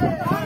Yeah.